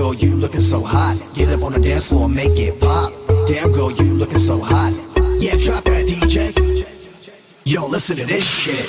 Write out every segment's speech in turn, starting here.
girl, you looking so hot. Get up on the dance floor, make it pop. Damn girl, you looking so hot. Yeah, drop that DJ. Yo, listen to this shit.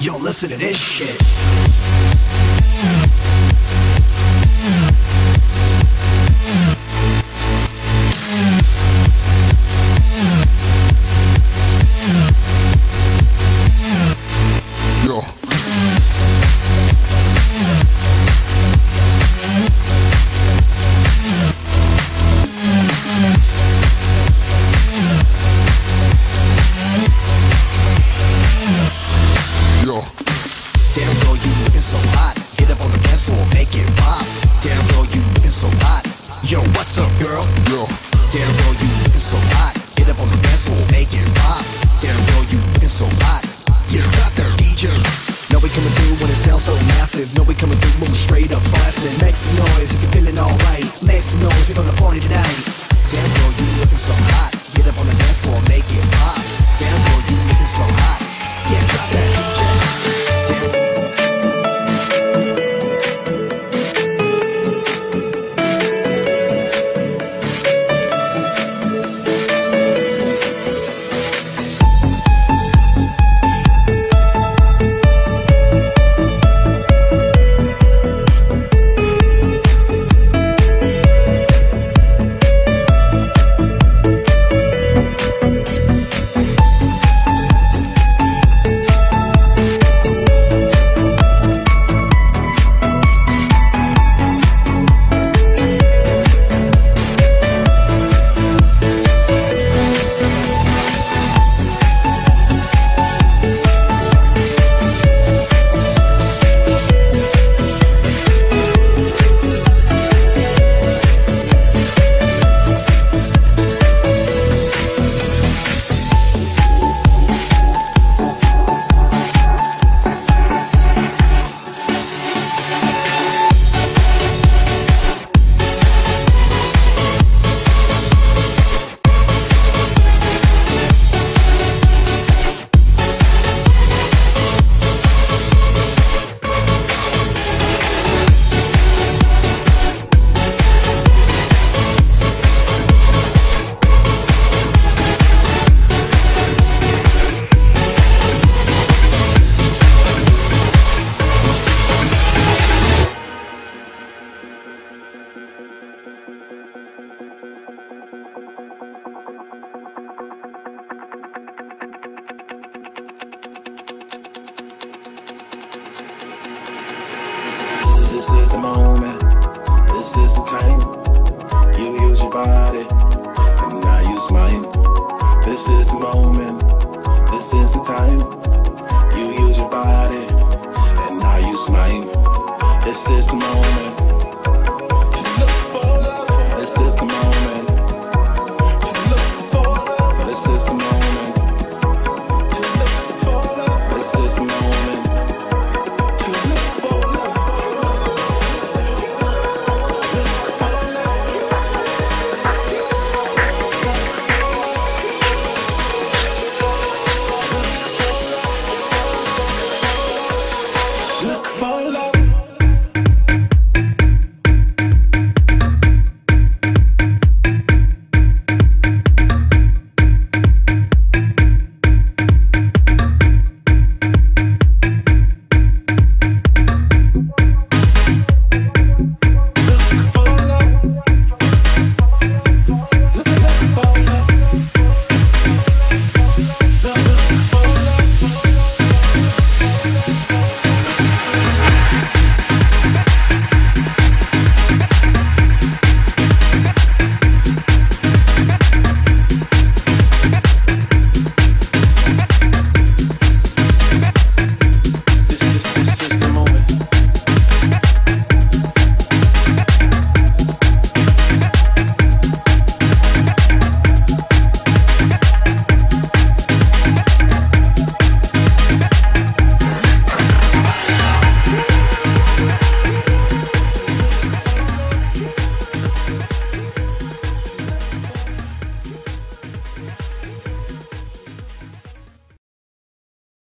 Yo, listen to this shit. This is the moment. This is the time. You use your body, and I use mine. This is the moment. This is the time. You use your body, and I use mine. This is the moment.